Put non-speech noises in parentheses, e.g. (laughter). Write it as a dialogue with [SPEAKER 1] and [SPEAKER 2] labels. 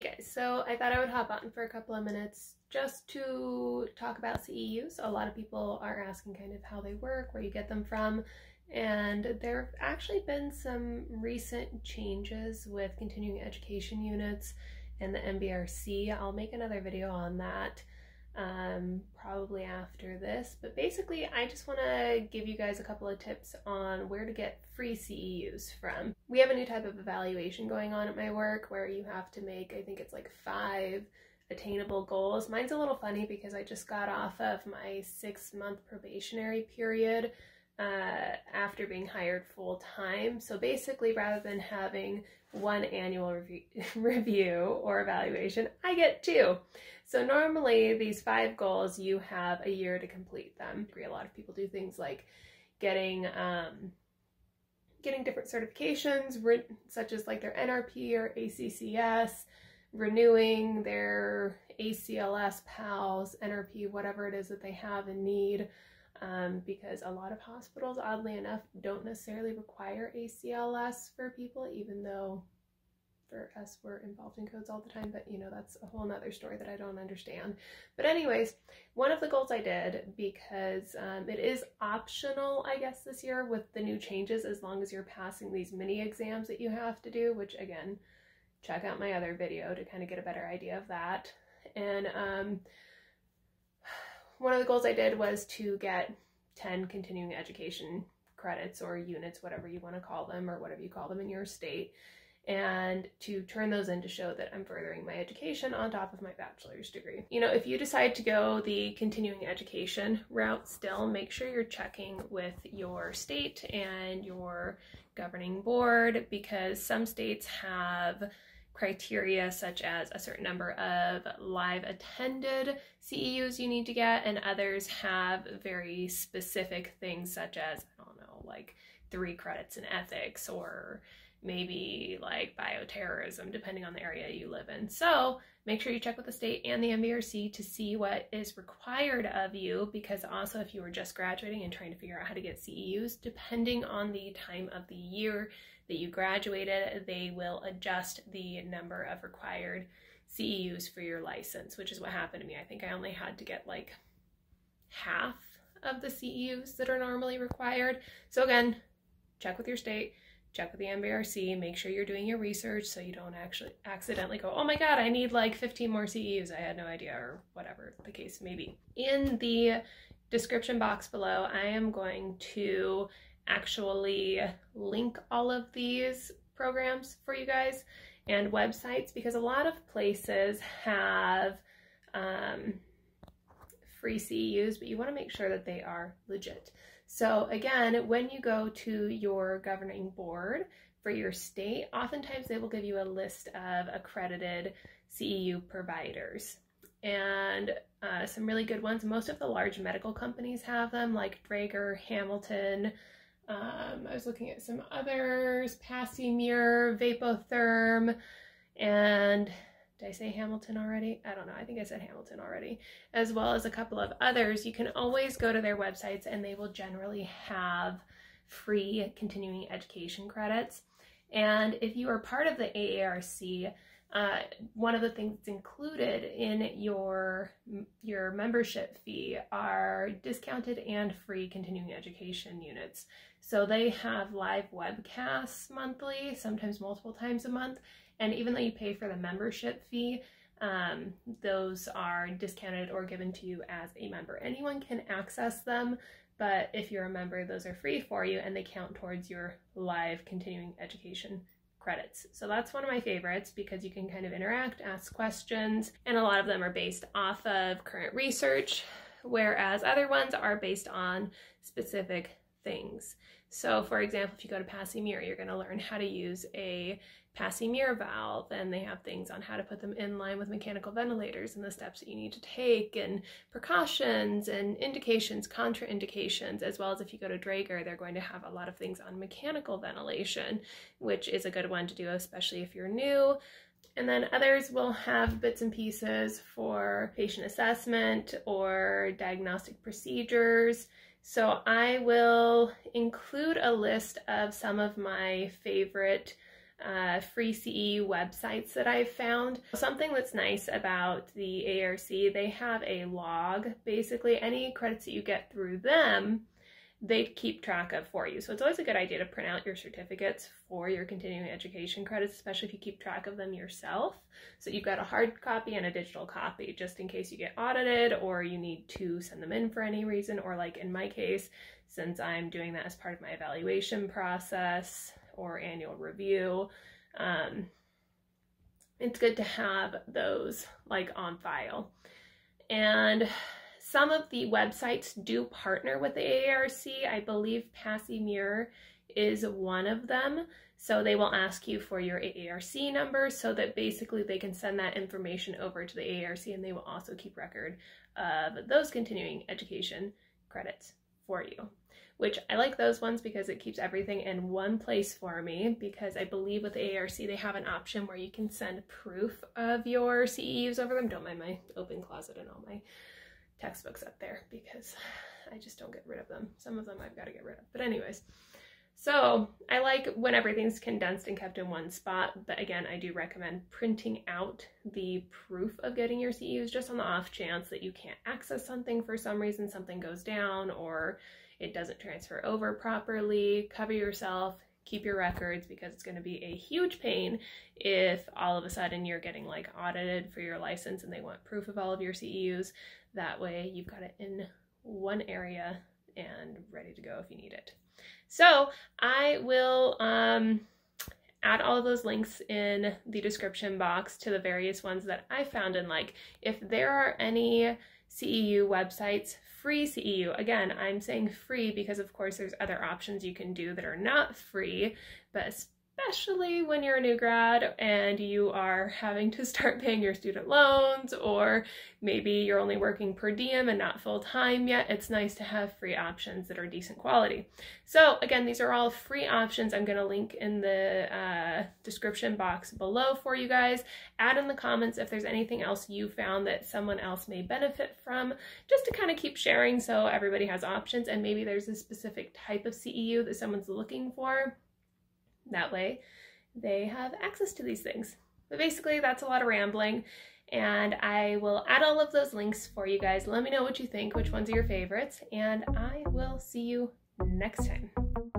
[SPEAKER 1] Okay, so I thought I would hop on for a couple of minutes just to talk about CEUs. A lot of people are asking kind of how they work, where you get them from, and there have actually been some recent changes with continuing education units and the NBRC. I'll make another video on that um, probably after this. But basically, I just want to give you guys a couple of tips on where to get free CEUs from. We have a new type of evaluation going on at my work where you have to make, I think it's like five attainable goals. Mine's a little funny because I just got off of my six month probationary period uh, after being hired full time. So basically, rather than having one annual review, (laughs) review or evaluation, I get two. So normally these five goals, you have a year to complete them. A lot of people do things like getting um, getting different certifications, such as like their NRP or ACCS, renewing their ACLS, PALS, NRP, whatever it is that they have and need um, because a lot of hospitals, oddly enough, don't necessarily require ACLS for people, even though for us we're involved in codes all the time, but you know, that's a whole nother story that I don't understand. But anyways, one of the goals I did, because um, it is optional, I guess, this year with the new changes, as long as you're passing these mini exams that you have to do, which again, check out my other video to kind of get a better idea of that. And um, one of the goals I did was to get 10 continuing education credits or units, whatever you want to call them, or whatever you call them in your state, and to turn those in to show that I'm furthering my education on top of my bachelor's degree. You know, if you decide to go the continuing education route still, make sure you're checking with your state and your governing board because some states have criteria such as a certain number of live attended CEUs you need to get, and others have very specific things such as, I don't know, like three credits in ethics or maybe like bioterrorism, depending on the area you live in. So make sure you check with the state and the NBRC to see what is required of you, because also if you were just graduating and trying to figure out how to get CEUs, depending on the time of the year that you graduated, they will adjust the number of required CEUs for your license, which is what happened to me. I think I only had to get like half of the CEUs that are normally required. So again, check with your state, check with the NBRC, make sure you're doing your research so you don't actually accidentally go, oh my god, I need like 15 more CEUs. I had no idea, or whatever the case may be. In the description box below, I am going to actually link all of these programs for you guys and websites because a lot of places have um, free CEUs, but you want to make sure that they are legit. So again, when you go to your governing board for your state, oftentimes they will give you a list of accredited CEU providers and uh, some really good ones. Most of the large medical companies have them like Draeger, Hamilton, um, I was looking at some others, Passy Muir, Vapotherm, and did I say Hamilton already? I don't know. I think I said Hamilton already, as well as a couple of others. You can always go to their websites and they will generally have free continuing education credits. And if you are part of the AARC, uh, one of the things included in your your membership fee are discounted and free continuing education units. So they have live webcasts monthly, sometimes multiple times a month, and even though you pay for the membership fee, um, those are discounted or given to you as a member. Anyone can access them, but if you're a member, those are free for you and they count towards your live continuing education credits. So that's one of my favorites because you can kind of interact, ask questions, and a lot of them are based off of current research, whereas other ones are based on specific things. So for example, if you go to Passy Muir, you're going to learn how to use a Passy Muir valve and they have things on how to put them in line with mechanical ventilators and the steps that you need to take and precautions and indications, contraindications, as well as if you go to Draeger, they're going to have a lot of things on mechanical ventilation, which is a good one to do, especially if you're new. And then others will have bits and pieces for patient assessment or diagnostic procedures. So I will include a list of some of my favorite uh, free CE websites that I've found. Something that's nice about the ARC, they have a log. Basically, any credits that you get through them, they keep track of for you. So it's always a good idea to print out your certificates for your continuing education credits, especially if you keep track of them yourself. So you've got a hard copy and a digital copy just in case you get audited or you need to send them in for any reason. Or like in my case, since I'm doing that as part of my evaluation process or annual review, um, it's good to have those like on file. And some of the websites do partner with the AARC. I believe Passy Muir is one of them. So they will ask you for your AARC number so that basically they can send that information over to the AARC and they will also keep record of those continuing education credits for you. Which I like those ones because it keeps everything in one place for me because I believe with the AARC they have an option where you can send proof of your CEUs over them. Don't mind my open closet and all my textbooks up there because (sighs) I just don't get rid of them. Some of them I've got to get rid of. But anyways, so I like when everything's condensed and kept in one spot, but again, I do recommend printing out the proof of getting your CEUs just on the off chance that you can't access something for some reason, something goes down or it doesn't transfer over properly. Cover yourself, keep your records because it's going to be a huge pain if all of a sudden you're getting like audited for your license and they want proof of all of your CEUs. That way you've got it in one area and ready to go if you need it. So I will um, add all of those links in the description box to the various ones that I found and like. If there are any CEU websites, free CEU, again, I'm saying free because of course there's other options you can do that are not free, but especially when you're a new grad and you are having to (laughs) start paying your student loans, or maybe you're only working per diem and not full time yet. It's nice to have free options that are decent quality. So, again, these are all free options. I'm going to link in the uh, description box below for you guys. Add in the comments if there's anything else you found that someone else may benefit from, just to kind of keep sharing so everybody has options and maybe there's a specific type of CEU that someone's looking for that way they have access to these things. But basically, that's a lot of rambling. And I will add all of those links for you guys. Let me know what you think, which ones are your favorites, and I will see you next time.